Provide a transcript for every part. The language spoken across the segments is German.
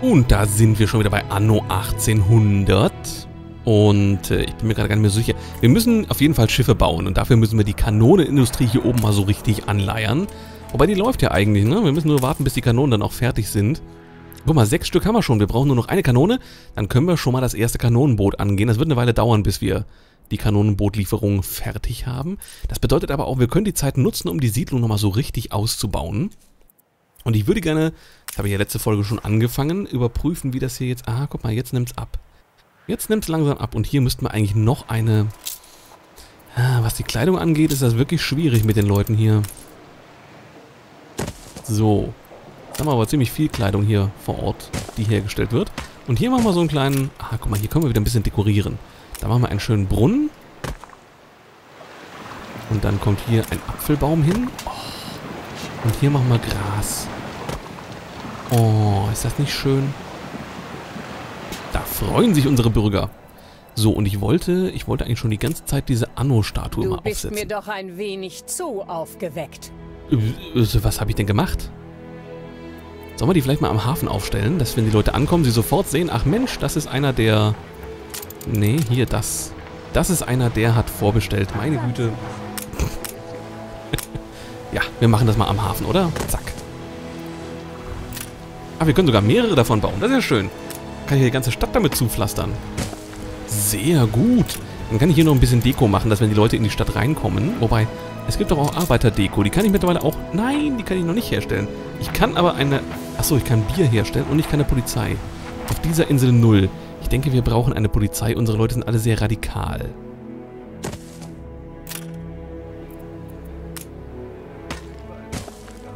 Und da sind wir schon wieder bei Anno 1800. Und äh, ich bin mir gerade gar nicht mehr sicher. Wir müssen auf jeden Fall Schiffe bauen und dafür müssen wir die Kanonenindustrie hier oben mal so richtig anleiern. Wobei die läuft ja eigentlich, ne? Wir müssen nur warten, bis die Kanonen dann auch fertig sind. Guck mal, sechs Stück haben wir schon. Wir brauchen nur noch eine Kanone. Dann können wir schon mal das erste Kanonenboot angehen. Das wird eine Weile dauern, bis wir die Kanonenbootlieferung fertig haben. Das bedeutet aber auch, wir können die Zeit nutzen, um die Siedlung nochmal so richtig auszubauen. Und ich würde gerne, das habe ich ja letzte Folge schon angefangen, überprüfen, wie das hier jetzt... Ah, guck mal, jetzt nimmt es ab. Jetzt nimmt es langsam ab. Und hier müssten wir eigentlich noch eine... Ah, was die Kleidung angeht, ist das wirklich schwierig mit den Leuten hier. So. Jetzt haben wir aber ziemlich viel Kleidung hier vor Ort, die hergestellt wird. Und hier machen wir so einen kleinen... Ah, guck mal, hier können wir wieder ein bisschen dekorieren. Da machen wir einen schönen Brunnen. Und dann kommt hier ein Apfelbaum hin. Oh. Und hier machen wir Gras. Oh, ist das nicht schön? Da freuen sich unsere Bürger. So, und ich wollte, ich wollte eigentlich schon die ganze Zeit diese Anno-Statue mal aufsetzen. Du bist mir doch ein wenig zu aufgeweckt. Äh, was habe ich denn gemacht? Sollen wir die vielleicht mal am Hafen aufstellen, dass wenn die Leute ankommen, sie sofort sehen, ach Mensch, das ist einer der... Nee, hier, das. Das ist einer, der hat vorbestellt. Meine Güte. Ja, wir machen das mal am Hafen, oder? Zack. Ah, wir können sogar mehrere davon bauen. Das ist ja schön. Kann ich hier die ganze Stadt damit zupflastern. Sehr gut. Dann kann ich hier noch ein bisschen Deko machen, dass wenn die Leute in die Stadt reinkommen. Wobei, es gibt doch auch Arbeiterdeko. Die kann ich mittlerweile auch... Nein, die kann ich noch nicht herstellen. Ich kann aber eine... Achso, ich kann Bier herstellen und ich kann eine Polizei. Auf dieser Insel null. Ich denke, wir brauchen eine Polizei. Unsere Leute sind alle sehr radikal.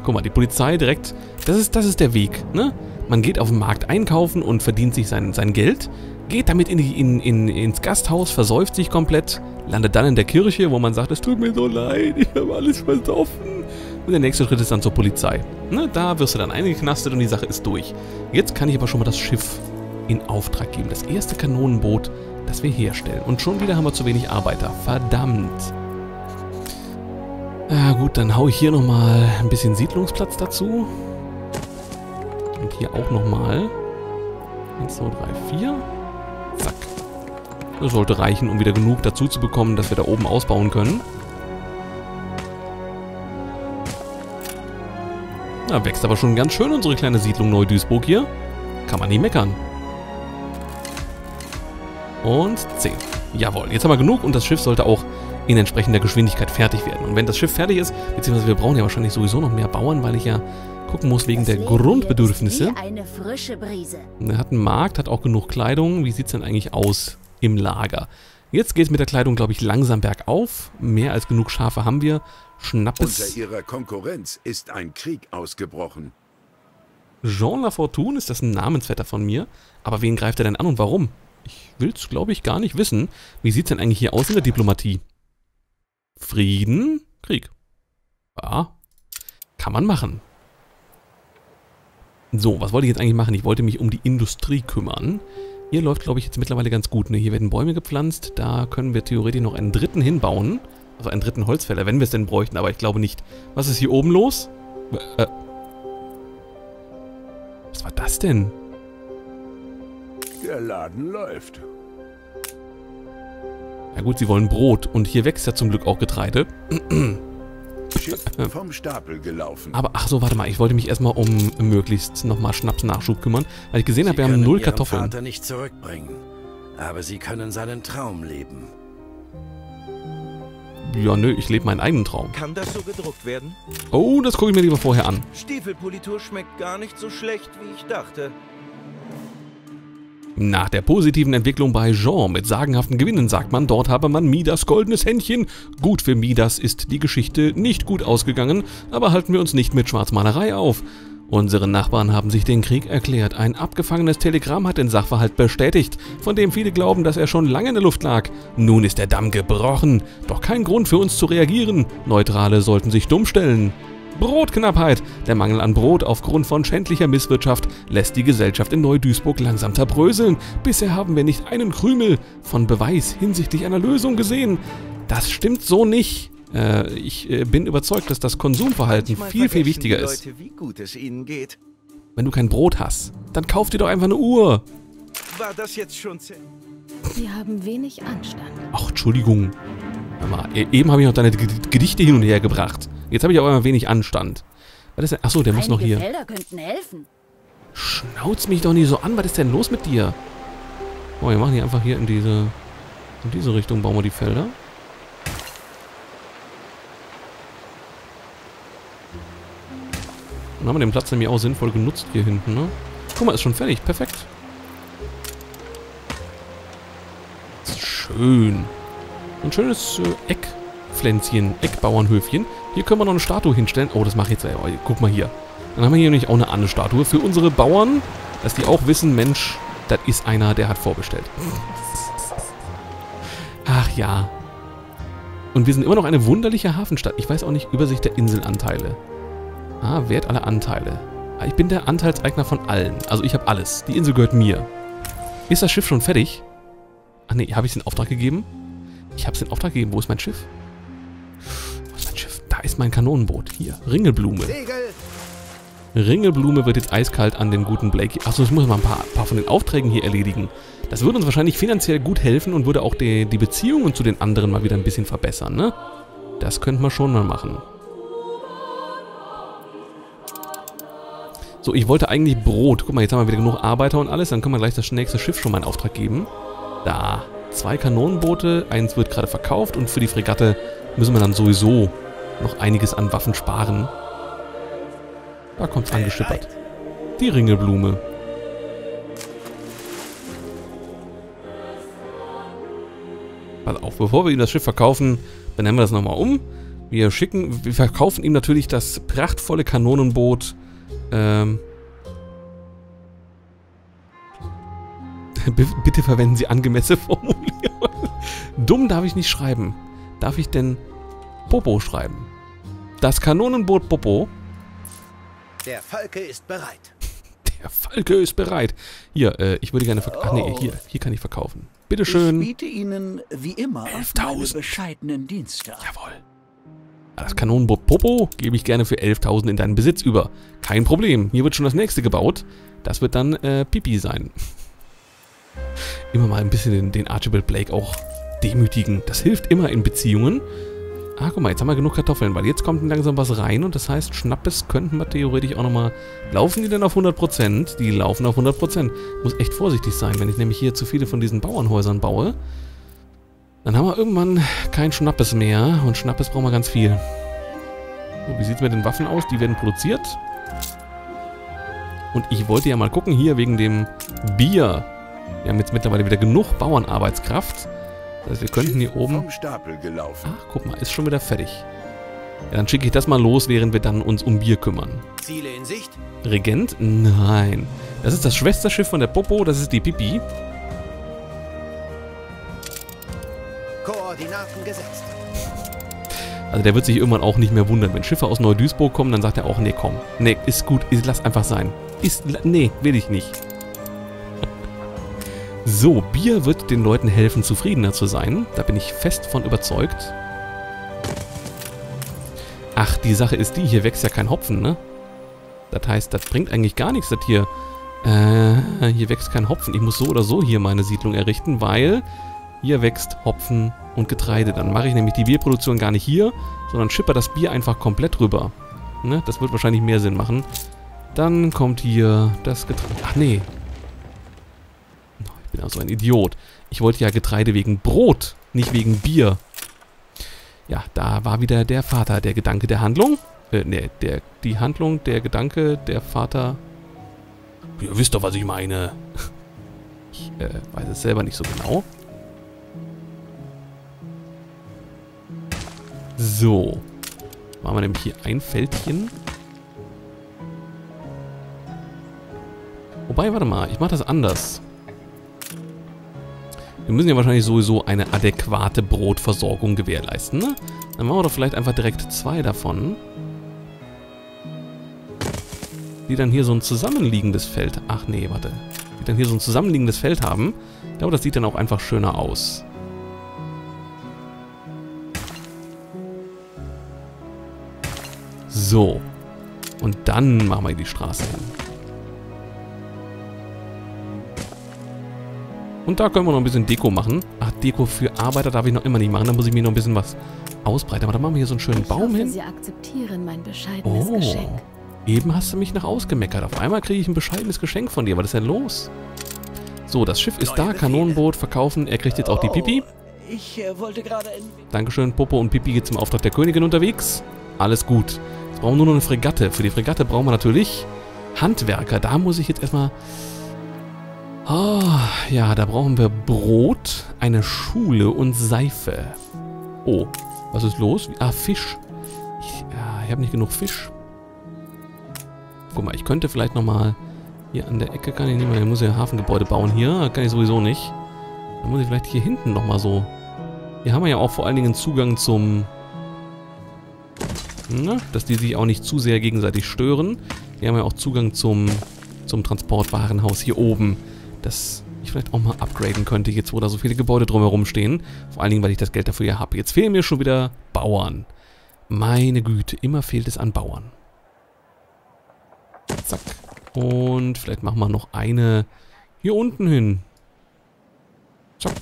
Guck mal, die Polizei direkt... Das ist, das ist der Weg, ne? Man geht auf den Markt einkaufen und verdient sich sein, sein Geld, geht damit in die, in, in, ins Gasthaus, versäuft sich komplett, landet dann in der Kirche, wo man sagt, es tut mir so leid, ich habe alles versoffen. Und der nächste Schritt ist dann zur Polizei. Ne, da wirst du dann eingeknastet und die Sache ist durch. Jetzt kann ich aber schon mal das Schiff in Auftrag geben. Das erste Kanonenboot, das wir herstellen. Und schon wieder haben wir zu wenig Arbeiter. Verdammt. Ja gut, dann haue ich hier nochmal ein bisschen Siedlungsplatz dazu. Und hier auch nochmal. 1, 2, 3, 4. Zack. Das sollte reichen, um wieder genug dazu zu bekommen, dass wir da oben ausbauen können. Da wächst aber schon ganz schön unsere kleine Siedlung Neu-Duisburg hier. Kann man nie meckern. Und 10. Jawohl, jetzt haben wir genug und das Schiff sollte auch in entsprechender Geschwindigkeit fertig werden. Und wenn das Schiff fertig ist, beziehungsweise wir brauchen ja wahrscheinlich sowieso noch mehr Bauern, weil ich ja gucken muss wegen der Grundbedürfnisse. Er hat einen Markt, hat auch genug Kleidung. Wie sieht es denn eigentlich aus im Lager? Jetzt geht es mit der Kleidung, glaube ich, langsam bergauf. Mehr als genug Schafe haben wir. Schnappes. Unter ihrer Konkurrenz ist ein Krieg ausgebrochen. Jean Lafortune ist das ein Namensvetter von mir. Aber wen greift er denn an und warum? Ich will es, glaube ich, gar nicht wissen. Wie sieht es denn eigentlich hier aus in der Diplomatie? Frieden, Krieg. Ja, kann man machen. So, was wollte ich jetzt eigentlich machen? Ich wollte mich um die Industrie kümmern. Hier läuft, glaube ich, jetzt mittlerweile ganz gut. Ne? Hier werden Bäume gepflanzt. Da können wir theoretisch noch einen dritten hinbauen. Also einen dritten Holzfäller, wenn wir es denn bräuchten. Aber ich glaube nicht. Was ist hier oben los? Äh, was war das denn? Der Laden läuft. Ja gut, sie wollen Brot. Und hier wächst ja zum Glück auch Getreide. Schiff vom Stapel gelaufen. Aber ach so, warte mal, ich wollte mich erstmal um möglichst nochmal Schnapsnachschub kümmern, weil ich gesehen habe, wir haben null Ihren Kartoffeln. Vater nicht zurückbringen, aber sie können seinen Traum leben. Ja, nö, ich lebe meinen eigenen Traum. Kann das so gedruckt werden? Oh, das gucke ich mir lieber vorher an. Stiefelpolitur schmeckt gar nicht so schlecht, wie ich dachte. Nach der positiven Entwicklung bei Jean mit sagenhaften Gewinnen sagt man, dort habe man Midas goldenes Händchen. Gut für Midas ist die Geschichte nicht gut ausgegangen, aber halten wir uns nicht mit Schwarzmalerei auf. Unsere Nachbarn haben sich den Krieg erklärt. Ein abgefangenes Telegramm hat den Sachverhalt bestätigt, von dem viele glauben, dass er schon lange in der Luft lag. Nun ist der Damm gebrochen. Doch kein Grund für uns zu reagieren. Neutrale sollten sich dumm stellen. Brotknappheit. Der Mangel an Brot aufgrund von schändlicher Misswirtschaft lässt die Gesellschaft in Neu-Duisburg langsam zerbröseln. Bisher haben wir nicht einen Krümel von Beweis hinsichtlich einer Lösung gesehen. Das stimmt so nicht. Äh, ich äh, bin überzeugt, dass das Konsumverhalten viel, viel wichtiger ist. Leute, wie gut es ihnen geht. Wenn du kein Brot hast, dann kauf dir doch einfach eine Uhr. War das jetzt schon? Sie haben wenig Anstand. Ach, Entschuldigung. Mal, e- eben habe ich noch deine Gedichte hin und her gebracht. Jetzt habe ich aber immer wenig Anstand. Was ist denn? Achso, der muss noch hier. Felder könnten helfen. Schnauz mich doch nicht so an. Was ist denn los mit dir? Oh, wir machen hier einfach hier in diese, in diese Richtung bauen wir die Felder. Dann haben wir den Platz nämlich auch sinnvoll genutzt hier hinten, ne? Guck mal, ist schon fertig. Perfekt. Schön. Ein schönes äh, Eckpflänzchen, Eckbauernhöfchen. Hier können wir noch eine Statue hinstellen. Oh, das mache ich jetzt. Oh, guck mal hier. Dann haben wir hier nämlich auch eine andere Statue für unsere Bauern, dass die auch wissen, Mensch, das ist einer, der hat vorbestellt. Ach ja. Und wir sind immer noch eine wunderliche Hafenstadt. Ich weiß auch nicht Übersicht der Inselanteile. Ah, Wert aller Anteile. Ah, Ich bin der Anteilseigner von allen. Also ich habe alles. Die Insel gehört mir. Ist das Schiff schon fertig? Ach nee, habe ich es in Auftrag gegeben? Ich habe es in Auftrag gegeben. Wo ist mein Schiff? Wo ist mein Schiff? Da ist mein Kanonenboot. Hier, Ringelblume. Segel! Ringelblume wird jetzt eiskalt an den guten Blakey. Achso, ich muss mal ein paar, paar von den Aufträgen hier erledigen. Das würde uns wahrscheinlich finanziell gut helfen und würde auch die, die Beziehungen zu den anderen mal wieder ein bisschen verbessern, ne? Das könnte man schon mal machen. So, ich wollte eigentlich Brot. Guck mal, jetzt haben wir wieder genug Arbeiter und alles. Dann können wir gleich das nächste Schiff schon mal in Auftrag geben. Da. Zwei Kanonenboote. Eins wird gerade verkauft. Und für die Fregatte müssen wir dann sowieso noch einiges an Waffen sparen. Da kommt's angeschippert. Die Ringelblume. Pass auf, bevor wir ihm das Schiff verkaufen, benennen wir das nochmal um. Wir schicken, wir verkaufen ihm natürlich das prachtvolle Kanonenboot. Ähm. Bitte verwenden Sie angemessene Formulierungen. Dumm darf ich nicht schreiben. Darf ich denn Popo schreiben? Das Kanonenboot Popo Der Falke ist bereit. Der Falke ist bereit. Hier, äh, ich würde gerne verkaufen. Ach nee, hier, hier kann ich verkaufen. Bitteschön. Ich biete Ihnen wie immer auf 11.000. meine bescheidenen Dienste. Jawohl. Das Kanonenboot Popo gebe ich gerne für 11.000 in deinen Besitz über. Kein Problem. Hier wird schon das nächste gebaut. Das wird dann äh, Pipi sein. Immer mal ein bisschen den, den Archibald Blake auch demütigen. Das hilft immer in Beziehungen. Ah, guck mal, jetzt haben wir genug Kartoffeln, weil jetzt kommt langsam was rein und das heißt, Schnappes könnten wir theoretisch auch nochmal... Laufen die denn auf 100%? Die laufen auf 100%. Muss echt vorsichtig sein, wenn ich nämlich hier zu viele von diesen Bauernhäusern baue. Dann haben wir irgendwann kein Schnappes mehr und Schnappes brauchen wir ganz viel. So, wie sieht es mit den Waffen aus? Die werden produziert. Und ich wollte ja mal gucken, hier wegen dem Bier. Wir haben jetzt mittlerweile wieder genug Bauernarbeitskraft. Das heißt, wir könnten hier oben... Vom Stapel gelaufen. Ach, guck mal, ist schon wieder fertig. Ja, dann schicke ich das mal los, während wir dann uns um Bier kümmern. Ziele in Sicht. Regent? Nein. Das ist das Schwesterschiff von der Popo, das ist die Pipi. Koordinaten gesetzt. Also der wird sich irgendwann auch nicht mehr wundern. Wenn Schiffe aus Neu-Duisburg kommen, dann sagt er auch, nee, komm. Nee, ist gut, ist, lass einfach sein. Ist, nee, will ich nicht. So, Bier wird den Leuten helfen, zufriedener zu sein. Da bin ich fest von überzeugt. Ach, die Sache ist die, hier wächst ja kein Hopfen, ne? Das heißt, das bringt eigentlich gar nichts, das hier... Äh, hier wächst kein Hopfen. Ich muss so oder so hier meine Siedlung errichten, weil hier wächst Hopfen und Getreide. Dann mache ich nämlich die Bierproduktion gar nicht hier, sondern schipper das Bier einfach komplett rüber. Ne? Das wird wahrscheinlich mehr Sinn machen. Dann kommt hier das Getreide. Ach nee. Bin also ein Idiot. Ich wollte ja Getreide wegen Brot, nicht wegen Bier. Ja, da war wieder der Vater, der Gedanke der Handlung. Äh, ne, der, die Handlung, der Gedanke, der Vater. Ihr wisst doch, was ich meine. Ich äh, weiß es selber nicht so genau. So. Machen wir nämlich hier ein Fältchen. Wobei, warte mal, ich mache das anders. Wir müssen ja wahrscheinlich sowieso eine adäquate Brotversorgung gewährleisten, ne? Dann machen wir doch vielleicht einfach direkt zwei davon. Die dann hier so ein zusammenliegendes Feld... Ach nee, warte. Die dann hier so ein zusammenliegendes Feld haben. Ich glaube, das sieht dann auch einfach schöner aus. So. Und dann machen wir die Straße hin. Und da können wir noch ein bisschen Deko machen. Ach, Deko für Arbeiter darf ich noch immer nicht machen. Da muss ich mir noch ein bisschen was ausbreiten. Aber da machen wir hier so einen schönen Ich Baum hoffe, hin. Sie akzeptieren mein bescheidenes Oh. Geschenk. Eben hast du mich nach ausgemeckert. Auf einmal kriege ich ein bescheidenes Geschenk von dir. Was ist denn los? So, das Schiff ist da. Kanonenboot verkaufen. Er kriegt jetzt auch die Pipi. Oh, ich äh, wollte gerade. Dankeschön, Popo und Pipi geht zum Auftrag der Königin unterwegs. Alles gut. Jetzt brauchen wir nur noch eine Fregatte. Für die Fregatte brauchen wir natürlich Handwerker. Da muss ich jetzt erstmal... Ah, ja, da brauchen wir Brot, eine Schule und Seife. Oh, was ist los? Ah, Fisch. Ich, ja, ich habe nicht genug Fisch. Guck mal, ich könnte vielleicht nochmal... Hier an der Ecke kann ich nicht mehr... Ich muss ja ein Hafengebäude bauen hier. Kann ich sowieso nicht. Dann muss ich vielleicht hier hinten nochmal so... Hier haben wir ja auch vor allen Dingen Zugang zum... Na, dass die sich auch nicht zu sehr gegenseitig stören. Hier haben wir auch Zugang zum, zum Transportwarenhaus hier oben. Das ich vielleicht auch mal upgraden könnte, jetzt wo da so viele Gebäude drumherum stehen. Vor allen Dingen, weil ich das Geld dafür ja habe. Jetzt fehlen mir schon wieder Bauern. Meine Güte, immer fehlt es an Bauern. Zack. Und vielleicht machen wir noch eine hier unten hin. Zack.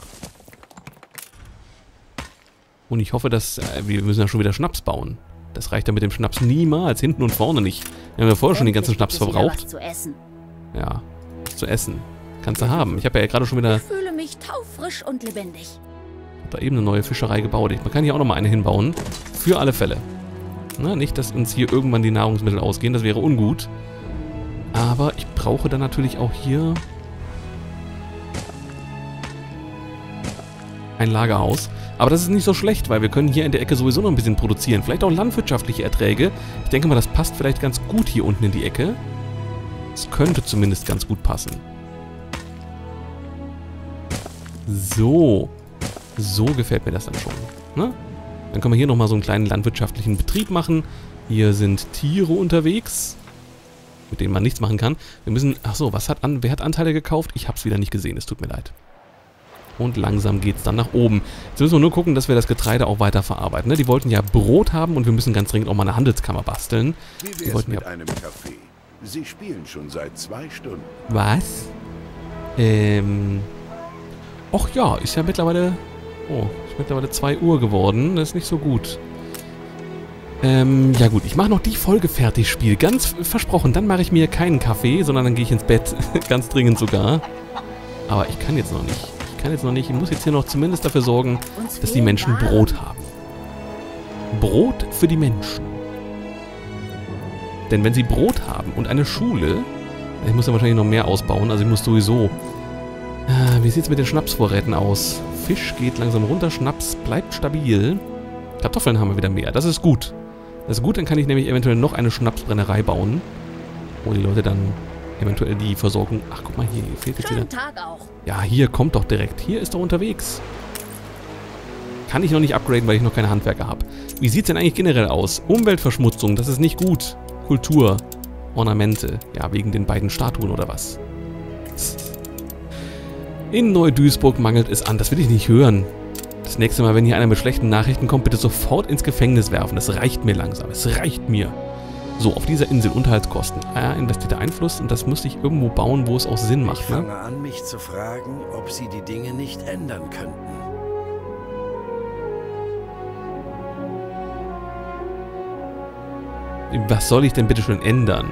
Und ich hoffe, dass... Äh, wir müssen ja schon wieder Schnaps bauen. Das reicht ja mit dem Schnaps niemals, hinten und vorne nicht. Wir haben ja vorher schon den ganzen Schnaps verbraucht. was zu essen. Ja, zu essen. Kannst du haben. Ich habe ja gerade schon wieder Ich fühle mich taufrisch und lebendig. da eben eine neue Fischerei gebaut. Man kann hier auch nochmal eine hinbauen. Für alle Fälle. Na, nicht, dass uns hier irgendwann die Nahrungsmittel ausgehen. Das wäre ungut. Aber ich brauche dann natürlich auch hier ein Lagerhaus. Aber das ist nicht so schlecht, weil wir können hier in der Ecke sowieso noch ein bisschen produzieren. Vielleicht auch landwirtschaftliche Erträge. Ich denke mal, das passt vielleicht ganz gut hier unten in die Ecke. Es könnte zumindest ganz gut passen. So. So gefällt mir das dann schon. Ne? Dann können wir hier nochmal so einen kleinen landwirtschaftlichen Betrieb machen. Hier sind Tiere unterwegs, mit denen man nichts machen kann. Wir müssen... Achso, was hat an, wer hat Anteile gekauft? Ich habe es wieder nicht gesehen, es tut mir leid. Und langsam geht es dann nach oben. Jetzt müssen wir nur gucken, dass wir das Getreide auch weiter verarbeiten. Ne? Die wollten ja Brot haben und wir müssen ganz dringend auch mal eine Handelskammer basteln. Wie Die wollten ja... einem Kaffee? Sie spielen schon seit zwei Stunden. Was? Ähm... Och ja, ist ja mittlerweile... Oh, ist mittlerweile 2 Uhr geworden. Das ist nicht so gut. Ähm, ja gut, ich mache noch die Folge fertig, Spiel. Ganz versprochen, dann mache ich mir keinen Kaffee, sondern dann gehe ich ins Bett. Ganz dringend sogar. Aber ich kann jetzt noch nicht. Ich kann jetzt noch nicht. Ich muss jetzt hier noch zumindest dafür sorgen, dass die Menschen. Brot haben. Brot für die Menschen. Denn wenn sie Brot haben und eine Schule, ich muss ja wahrscheinlich noch mehr ausbauen, also ich muss sowieso. Ah, Wie sieht es mit den Schnapsvorräten aus? Fisch geht langsam runter, Schnaps bleibt stabil. Kartoffeln haben wir wieder mehr, das ist gut. Das ist gut, dann kann ich nämlich eventuell noch eine Schnapsbrennerei bauen. Wo die Leute dann eventuell die Versorgung... Ach, guck mal hier, hier fehlt jetzt wieder... Ja, hier, kommt doch direkt. Hier ist er unterwegs. Kann ich noch nicht upgraden, weil ich noch keine Handwerker habe. Wie sieht's denn eigentlich generell aus? Umweltverschmutzung, das ist nicht gut. Kultur, Ornamente. Ja, wegen den beiden Statuen oder was? In Neu-Duisburg mangelt es an. Das will ich nicht hören. Das nächste Mal, wenn hier einer mit schlechten Nachrichten kommt, bitte sofort ins Gefängnis werfen. Das reicht mir langsam. Es reicht mir. So, auf dieser Insel Unterhaltskosten. Ah, investierter Einfluss und das müsste ich irgendwo bauen, wo es auch Sinn Ich macht. Ne? fange an, mich zu fragen, ob sie die Dinge nicht ändern könnten. Was soll ich denn bitte schön ändern?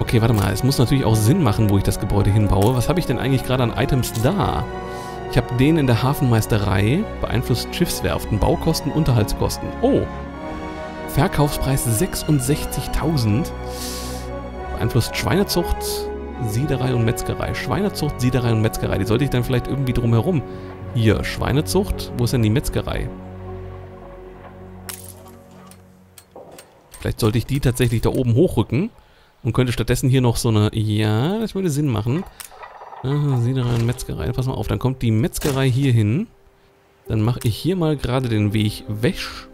Okay, warte mal. Es muss natürlich auch Sinn machen, wo ich das Gebäude hinbaue. Was habe ich denn eigentlich gerade an Items da? Ich habe den in der Hafenmeisterei. Beeinflusst Schiffswerften, Baukosten, Unterhaltskosten. Oh. Verkaufspreis 66.000. Beeinflusst Schweinezucht, Siederei und Metzgerei. Schweinezucht, Siederei und Metzgerei. Die sollte ich dann vielleicht irgendwie drumherum. Hier, Schweinezucht. Wo ist denn die Metzgerei? Vielleicht sollte ich die tatsächlich da oben hochrücken und könnte stattdessen hier noch so eine... Ja, das würde Sinn machen. Ah, Siederei und Metzgerei. Pass mal auf, dann kommt die Metzgerei hier hin. Dann mache ich hier mal gerade den Weg wäsch.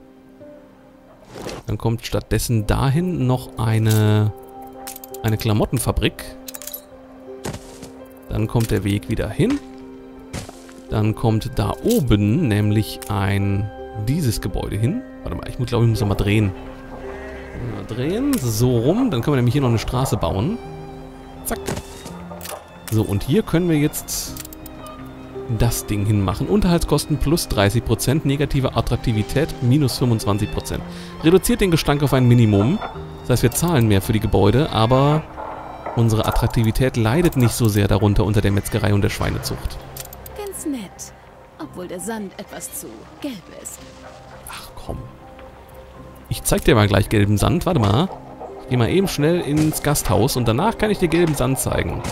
Dann kommt stattdessen dahin noch eine, eine Klamottenfabrik. Dann kommt der Weg wieder hin. Dann kommt da oben nämlich ein dieses Gebäude hin. Warte mal, ich glaube ich muss noch mal drehen. Mal drehen, so rum. Dann können wir nämlich hier noch eine Straße bauen. Zack. So, und hier können wir jetzt das Ding hinmachen. Unterhaltskosten plus 30%, negative Attraktivität minus 25%. Reduziert den Gestank auf ein Minimum. Das heißt, wir zahlen mehr für die Gebäude, aber unsere Attraktivität leidet nicht so sehr darunter unter der Metzgerei und der Schweinezucht. Ganz nett. Obwohl der Sand etwas zu gelb ist. Ach. Ich zeig dir mal gleich gelben Sand. Warte mal. Ich geh mal eben schnell ins Gasthaus und danach kann ich dir gelben Sand zeigen.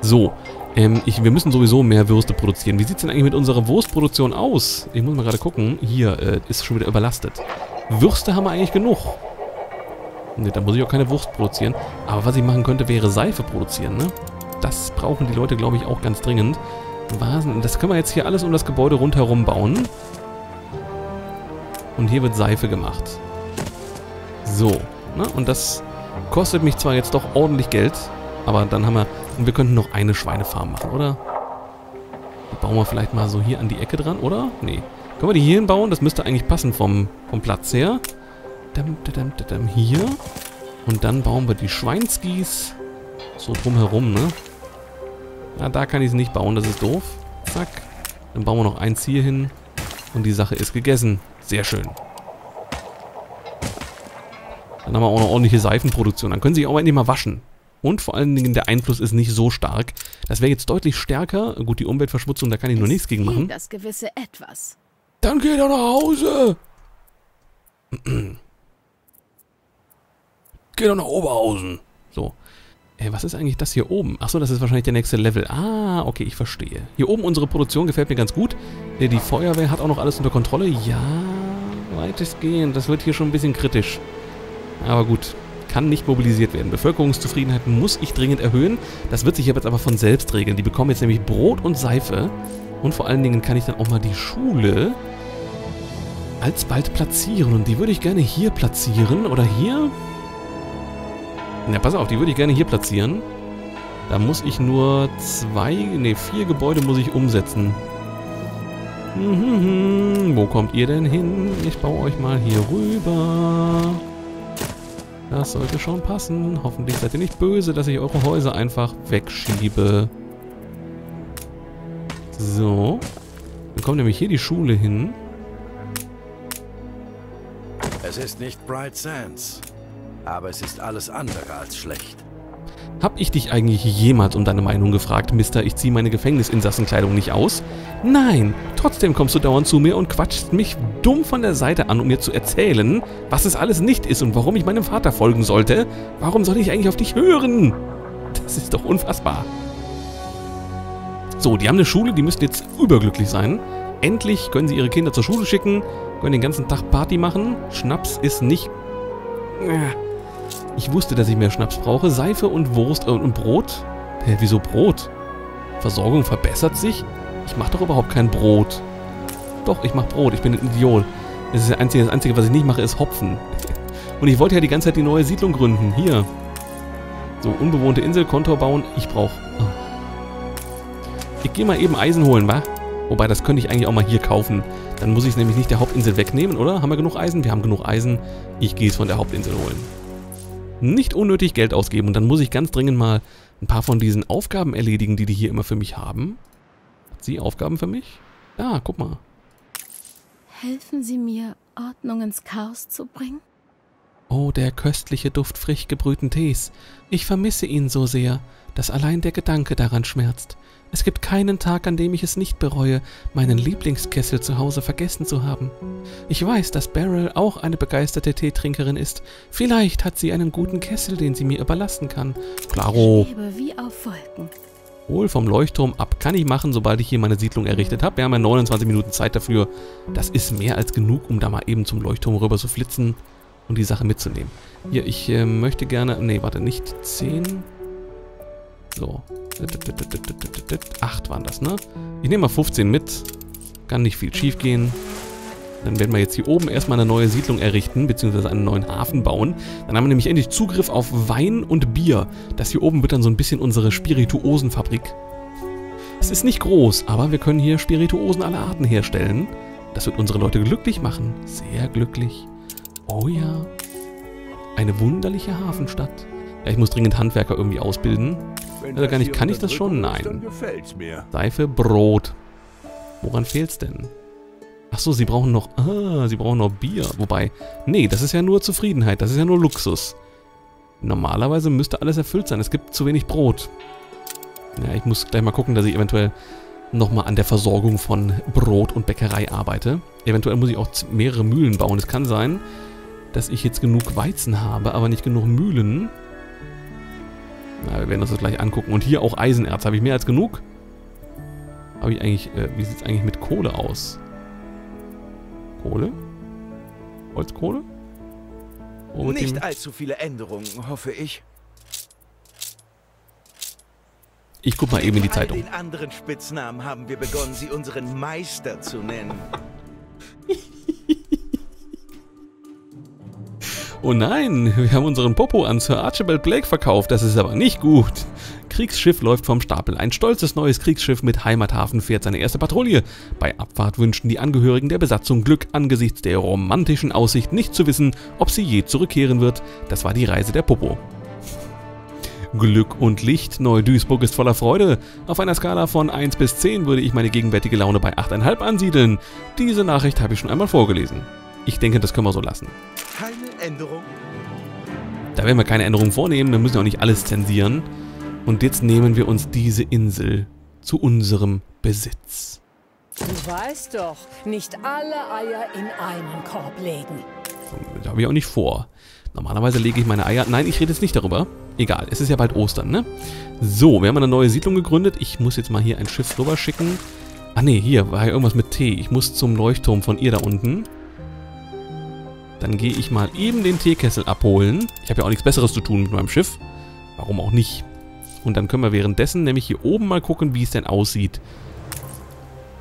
So. Ähm, ich, wir müssen sowieso mehr Würste produzieren. Wie sieht's denn eigentlich mit unserer Wurstproduktion aus? Ich muss mal gerade gucken. Hier, äh, ist schon wieder überlastet. Würste haben wir eigentlich genug. Ne, da muss ich auch keine Wurst produzieren. Aber was ich machen könnte, wäre Seife produzieren, ne? Das brauchen die Leute, glaube ich, auch ganz dringend. Vasen, das können wir jetzt hier alles um das Gebäude rundherum bauen. Und hier wird Seife gemacht. So, ne? Und das kostet mich zwar jetzt doch ordentlich Geld, aber dann haben wir... Und wir könnten noch eine Schweinefarm machen, oder? Die bauen wir vielleicht mal so hier an die Ecke dran, oder? Nee. Können wir die hier hinbauen? Das müsste eigentlich passen vom, vom Platz her. Dam, dam, dam, hier. Und dann bauen wir die Schweinskis so drumherum, ne? Ja, da kann ich es nicht bauen, das ist doof. Zack. Dann bauen wir noch eins hier hin. Und die Sache ist gegessen. Sehr schön. Dann haben wir auch eine ordentliche Seifenproduktion. Dann können sie sich auch endlich mal waschen. Und vor allen Dingen, der Einfluss ist nicht so stark. Das wäre jetzt deutlich stärker. Gut, die Umweltverschmutzung, da kann ich nur nichts gegen machen. Das gewisse Etwas. Dann geht er nach Hause. Geh doch nach Oberhausen. So. Äh, was ist eigentlich das hier oben? Achso, das ist wahrscheinlich der nächste Level. Ah, okay, ich verstehe. Hier oben unsere Produktion gefällt mir ganz gut. Die Feuerwehr hat auch noch alles unter Kontrolle. Ja, weitestgehend. Das wird hier schon ein bisschen kritisch. Aber gut, kann nicht mobilisiert werden. Bevölkerungszufriedenheit muss ich dringend erhöhen. Das wird sich jetzt aber von selbst regeln. Die bekommen jetzt nämlich Brot und Seife. Und vor allen Dingen kann ich dann auch mal die Schule alsbald platzieren. Und die würde ich gerne hier platzieren. Oder hier? Na, pass auf, die würde ich gerne hier platzieren. Da muss ich nur zwei, ne, vier Gebäude muss ich umsetzen. Mhm, wo kommt ihr denn hin? Ich baue euch mal hier rüber. Das sollte schon passen. Hoffentlich seid ihr nicht böse, dass ich eure Häuser einfach wegschiebe. So. Dann kommt nämlich hier die Schule hin. Es ist nicht Bright Sands, aber es ist alles andere als schlecht. Hab ich dich eigentlich jemals um deine Meinung gefragt, Mister, ich ziehe meine Gefängnisinsassenkleidung nicht aus? Nein, trotzdem kommst du dauernd zu mir und quatschst mich dumm von der Seite an, um mir zu erzählen, was es alles nicht ist und warum ich meinem Vater folgen sollte. Warum soll ich eigentlich auf dich hören? Das ist doch unfassbar. So, die haben eine Schule, die müssten jetzt überglücklich sein. Endlich können sie ihre Kinder zur Schule schicken, können den ganzen Tag Party machen. Schnaps ist nicht... Ich wusste, dass ich mehr Schnaps brauche. Seife und Wurst äh, und Brot? Hä, wieso Brot? Versorgung verbessert sich? Ich mache doch überhaupt kein Brot. Doch, ich mache Brot. Ich bin ein Idiot. Das, ist das, Einzige, das Einzige, was ich nicht mache, ist Hopfen. Und ich wollte ja die ganze Zeit die neue Siedlung gründen. Hier. So, unbewohnte Insel, Kontor bauen. Ich brauche... Oh. Ich gehe mal eben Eisen holen, wa? Wobei, das könnte ich eigentlich auch mal hier kaufen. Dann muss ich es nämlich nicht der Hauptinsel wegnehmen, oder? Haben wir genug Eisen? Wir haben genug Eisen. Ich gehe es von der Hauptinsel holen. Nicht unnötig Geld ausgeben. Und dann muss ich ganz dringend mal ein paar von diesen Aufgaben erledigen, die die hier immer für mich haben. Hat sie Aufgaben für mich? Ja, guck mal. Helfen Sie mir, Ordnung ins Chaos zu bringen? Oh, der köstliche Duft frisch gebrühten Tees. Ich vermisse ihn so sehr, dass allein der Gedanke daran schmerzt. Es gibt keinen Tag, an dem ich es nicht bereue, meinen Lieblingskessel zu Hause vergessen zu haben. Ich weiß, dass Beryl auch eine begeisterte Teetrinkerin ist. Vielleicht hat sie einen guten Kessel, den sie mir überlassen kann. Klaro. Wie auf Wolken. Hol vom Leuchtturm ab. Kann ich machen, sobald ich hier meine Siedlung errichtet habe. Wir haben ja 29 Minuten Zeit dafür. Das ist mehr als genug, um da mal eben zum Leuchtturm rüber zu flitzen und die Sache mitzunehmen. Hier, ich äh, möchte gerne... Nee, warte, nicht 10... So. 8 waren das, ne? Ich nehme mal 15 mit. Kann nicht viel schief gehen. Dann werden wir jetzt hier oben erstmal eine neue Siedlung errichten, beziehungsweise einen neuen Hafen bauen. Dann haben wir nämlich endlich Zugriff auf Wein und Bier. Das hier oben wird dann so ein bisschen unsere Spirituosenfabrik. Es ist nicht groß, aber wir können hier Spirituosen aller Arten herstellen. Das wird unsere Leute glücklich machen. Sehr glücklich. Oh ja. Eine wunderliche Hafenstadt. Ja, ich muss dringend Handwerker irgendwie ausbilden. Also gar nicht- kann ich das schon? Nein. Seife, Brot. Woran fehlt's denn? Ach so, sie brauchen noch... Ah, sie brauchen noch Bier. Wobei... Nee, das ist ja nur Zufriedenheit. Das ist ja nur Luxus. Normalerweise müsste alles erfüllt sein. Es gibt zu wenig Brot. Ja, ich muss gleich mal gucken, dass ich eventuell nochmal an der Versorgung von Brot und Bäckerei arbeite. Eventuell muss ich auch mehrere Mühlen bauen. Es kann sein, dass ich jetzt genug Weizen habe, aber nicht genug Mühlen. Na, wir werden uns das gleich angucken. Und hier auch Eisenerz. Habe ich mehr als genug? Habe ich eigentlich... Äh, wie sieht es eigentlich mit Kohle aus? Kohle? Holzkohle? Die- Nicht allzu viele Änderungen, hoffe ich. Ich guck mal eben in die All Zeitung. den anderen Spitznamen haben wir begonnen, sie unseren Meister zu nennen. Oh nein, wir haben unseren Popo an Sir Archibald Blake verkauft. Das ist aber nicht gut. Kriegsschiff läuft vom Stapel. Ein stolzes neues Kriegsschiff mit Heimathafen fährt seine erste Patrouille. Bei Abfahrt wünschten die Angehörigen der Besatzung Glück angesichts der romantischen Aussicht, nicht zu wissen, ob sie je zurückkehren wird. Das war die Reise der Popo. Glück und Licht, Neu-Duisburg ist voller Freude. Auf einer Skala von 1 bis 10 würde ich meine gegenwärtige Laune bei 8,5 ansiedeln. Diese Nachricht habe ich schon einmal vorgelesen. Ich denke, das können wir so lassen. Keine Änderung? Da werden wir keine Änderungen vornehmen, wir müssen ja auch nicht alles zensieren. Und jetzt nehmen wir uns diese Insel zu unserem Besitz. Du weißt doch, nicht alle Eier in einen Korb legen. Das habe ich auch nicht vor. Normalerweise lege ich meine Eier... Nein, ich rede jetzt nicht darüber. Egal, es ist ja bald Ostern, ne? So, wir haben eine neue Siedlung gegründet. Ich muss jetzt mal hier ein Schiff rüber schicken. Ah ne, hier war ja irgendwas mit T. Ich muss zum Leuchtturm von ihr da unten. Dann gehe ich mal eben den Teekessel abholen. Ich habe ja auch nichts Besseres zu tun mit meinem Schiff. Warum auch nicht? Und dann können wir währenddessen nämlich hier oben mal gucken, wie es denn aussieht.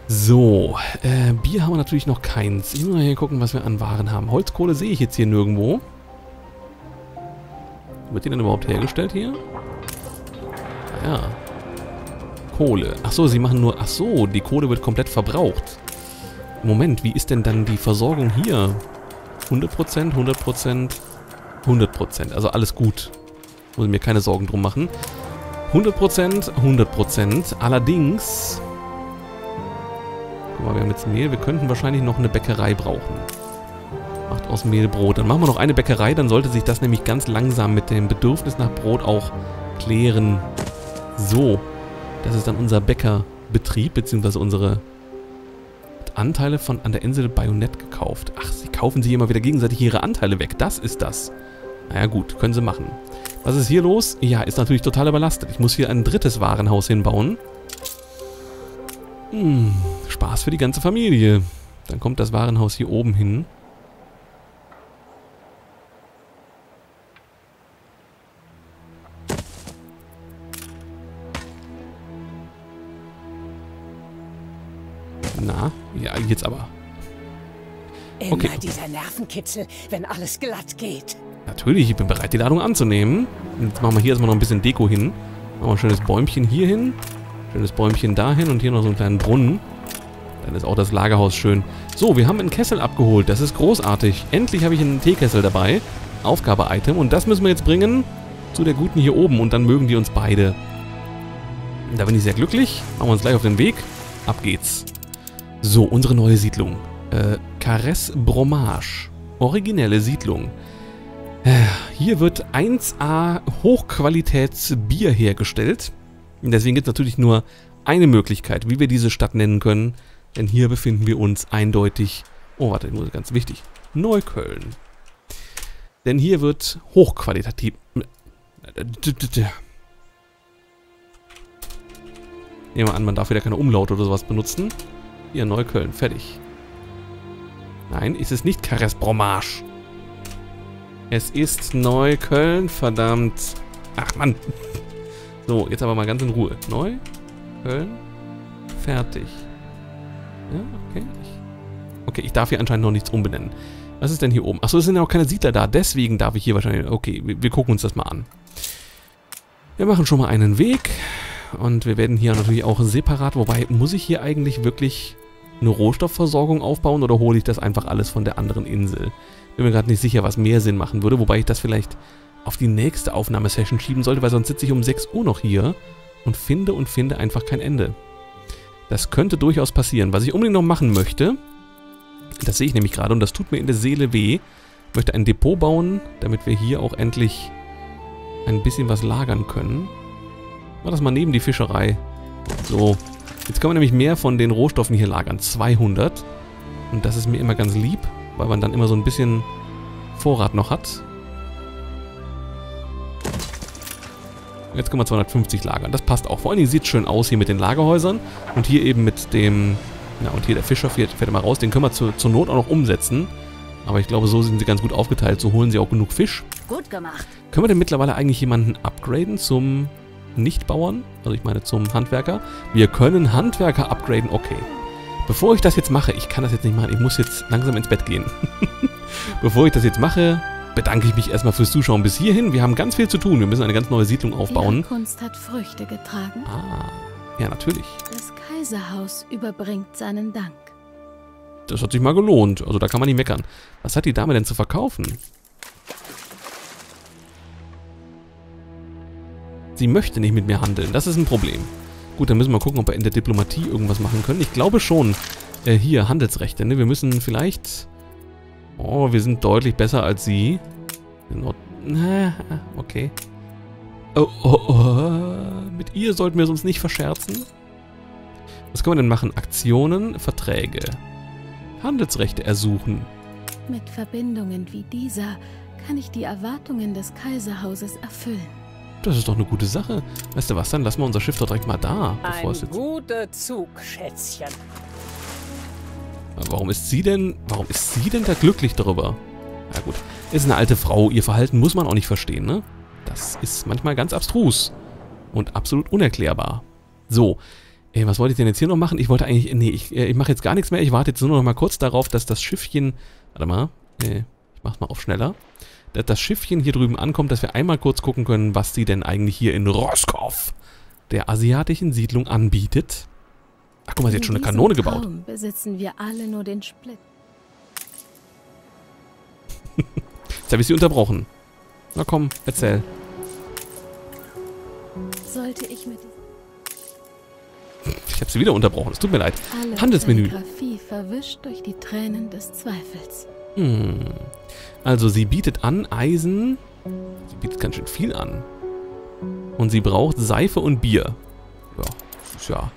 So, äh, Bier haben wir natürlich noch keins. Ich muss mal hier gucken, was wir an Waren haben. Holzkohle sehe ich jetzt hier nirgendwo. Wird die denn überhaupt hergestellt hier? Ah ja. Kohle. Ach so, sie machen nur... Ach so, die Kohle wird komplett verbraucht. Moment, wie ist denn dann die Versorgung hier? 100%, 100%, 100%. Also alles gut. Muss ich mir keine Sorgen drum machen. 100%, 100%. Allerdings... Guck mal, wir haben jetzt Mehl. Wir könnten wahrscheinlich noch eine Bäckerei brauchen. Macht aus Mehl Brot. Dann machen wir noch eine Bäckerei. Dann sollte sich das nämlich ganz langsam mit dem Bedürfnis nach Brot auch klären. So. Das ist dann unser Bäckerbetrieb, beziehungsweise unsere Anteile von an der Insel Bayonet gekauft. Ach, sie kaufen sich immer wieder gegenseitig ihre Anteile weg. Das ist das. Naja gut, können sie machen. Was ist hier los? Ja, ist natürlich total überlastet. Ich muss hier ein drittes Warenhaus hinbauen. Hm, Spaß für die ganze Familie. Dann kommt das Warenhaus hier oben hin. Na, ja, jetzt aber. Immer Okay. dieser Nervenkitzel, wenn alles glatt geht. Natürlich, ich bin bereit, die Ladung anzunehmen. Jetzt machen wir hier erstmal noch ein bisschen Deko hin. Machen wir ein schönes Bäumchen hier hin. Schönes Bäumchen dahin und hier noch so einen kleinen Brunnen. Dann ist auch das Lagerhaus schön. So, wir haben einen Kessel abgeholt. Das ist großartig. Endlich habe ich einen Teekessel dabei. Aufgabe-Item. Und das müssen wir jetzt bringen zu der Guten hier oben. Und dann mögen die uns beide. Da bin ich sehr glücklich. Machen wir uns gleich auf den Weg. Ab geht's. So, unsere neue Siedlung. Äh, Caress Bromage. Originelle Siedlung. Hier wird 1A Hochqualitätsbier hergestellt. Deswegen gibt es natürlich nur eine Möglichkeit, wie wir diese Stadt nennen können. Denn hier befinden wir uns eindeutig, oh warte, nur ganz wichtig, Neukölln. Denn hier wird hochqualitativ... Nehmen wir an, man darf wieder keine Umlaute oder sowas benutzen. Hier, Neukölln, fertig. Nein, ist es nicht Caress Bromage. Es ist Neukölln, verdammt. Ach Mann. So, jetzt aber mal ganz in Ruhe. Neukölln, fertig. Ja, okay. Okay, ich darf hier anscheinend noch nichts umbenennen. Was ist denn hier oben? Achso, es sind ja auch keine Siedler da. Deswegen darf ich hier wahrscheinlich... Okay, wir, wir gucken uns das mal an. Wir machen schon mal einen Weg. Und wir werden hier natürlich auch separat... Wobei, muss ich hier eigentlich wirklich eine Rohstoffversorgung aufbauen oder hole ich das einfach alles von der anderen Insel? Bin mir gerade nicht sicher, was mehr Sinn machen würde, wobei ich das vielleicht auf die nächste Aufnahmesession schieben sollte, weil sonst sitze ich um 6 Uhr noch hier und finde und finde einfach kein Ende. Das könnte durchaus passieren. Was ich unbedingt noch machen möchte, das sehe ich nämlich gerade und das tut mir in der Seele weh, ich möchte ein Depot bauen, damit wir hier auch endlich ein bisschen was lagern können. Mach das mal neben die Fischerei. So, jetzt können wir nämlich mehr von den Rohstoffen hier lagern. 200. Und das ist mir immer ganz lieb, weil man dann immer so ein bisschen Vorrat noch hat. Jetzt können wir 250 lagern. Das passt auch. Vor allen Dingen sieht es schön aus hier mit den Lagerhäusern. Und hier eben mit dem... Ja, und hier der Fischer fährt, fährt mal raus. Den können wir zu, zur Not auch noch umsetzen. Aber ich glaube, so sind sie ganz gut aufgeteilt. So holen sie auch genug Fisch. Gut gemacht. Können wir denn mittlerweile eigentlich jemanden upgraden zum Nichtbauern? Also ich meine zum Handwerker. Wir können Handwerker upgraden. Okay. Bevor ich das jetzt mache, ich kann das jetzt nicht machen. Ich muss jetzt langsam ins Bett gehen. Bevor ich das jetzt mache, bedanke ich mich erstmal fürs Zuschauen bis hierhin. Wir haben ganz viel zu tun. Wir müssen eine ganz neue Siedlung aufbauen. Ihre Kunst hat Früchte getragen. Ah, ja, natürlich. Das Kaiserhaus überbringt seinen Dank. Das hat sich mal gelohnt. Also da kann man nicht meckern. Was hat die Dame denn zu verkaufen? Sie möchte nicht mit mir handeln. Das ist ein Problem. Gut, dann müssen wir gucken, ob wir in der Diplomatie irgendwas machen können. Ich glaube schon. Äh, hier, Handelsrechte. Ne? Wir müssen vielleicht... Oh, wir sind deutlich besser als sie. Okay. Oh, oh, oh. Mit ihr sollten wir uns nicht verscherzen. Was können wir denn machen? Aktionen, Verträge. Handelsrechte ersuchen. Mit Verbindungen wie dieser kann ich die Erwartungen des Kaiserhauses erfüllen. Das ist doch eine gute Sache. Weißt du was, dann lassen wir unser Schiff doch direkt mal da, bevor es Ein jetzt... guter Zug, Schätzchen. Warum ist sie denn... Warum ist sie denn da glücklich darüber? Na gut, ist eine alte Frau. Ihr Verhalten muss man auch nicht verstehen, ne? Das ist manchmal ganz abstrus. Und absolut unerklärbar. So. Ey, was wollte ich denn jetzt hier noch machen? Ich wollte eigentlich... Nee, ich, äh, ich mache jetzt gar nichts mehr. Ich warte jetzt nur noch mal kurz darauf, dass das Schiffchen... Warte mal. Äh, ich mach's mal auf schneller. Dass das Schiffchen hier drüben ankommt, dass wir einmal kurz gucken können, was sie denn eigentlich hier in Roskov, der asiatischen Siedlung, anbietet. Ach, guck mal, sie hat schon eine Kanone gebaut. Besitzen wir alle nur den Split. Jetzt habe ich sie unterbrochen. Na komm, erzähl. Sollte ich mit Ich habe sie wieder unterbrochen. Es tut mir leid. aller Handelsmenü. Verwischt durch die Tränen des Zweifels. Hm. Also sie bietet an Eisen. Sie bietet ganz schön viel an. Und sie braucht Seife und Bier. Ja, das ist ja...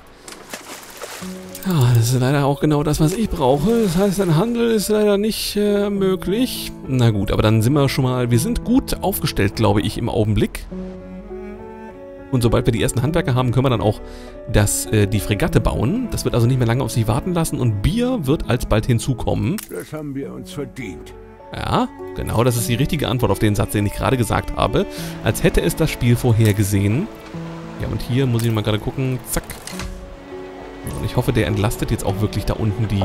Ja, das ist leider auch genau das, was ich brauche. Das heißt, ein Handel ist leider nicht äh, möglich. Na gut, aber dann sind wir schon mal... Wir sind gut aufgestellt, glaube ich, im Augenblick. Und sobald wir die ersten Handwerker haben, können wir dann auch das, äh, die Fregatte bauen. Das wird also nicht mehr lange auf sich warten lassen. Und Bier wird alsbald hinzukommen. Das haben wir uns verdient. Ja, genau, das ist die richtige Antwort auf den Satz, den ich gerade gesagt habe. Als hätte es das Spiel vorhergesehen. Ja, und hier muss ich mal gerade gucken. Zack. Und ich hoffe, der entlastet jetzt auch wirklich da unten die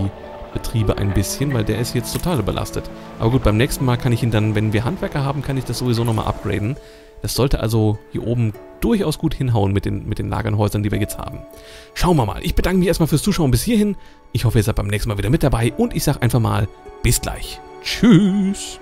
Betriebe ein bisschen, weil der ist jetzt total überlastet. Aber gut, beim nächsten Mal kann ich ihn dann, wenn wir Handwerker haben, kann ich das sowieso nochmal upgraden. Das sollte also hier oben durchaus gut hinhauen mit den, mit den Lagernhäusern, die wir jetzt haben. Schauen wir mal. Ich bedanke mich erstmal fürs Zuschauen bis hierhin. Ich hoffe, ihr seid beim nächsten Mal wieder mit dabei und ich sage einfach mal, bis gleich. Tschüss.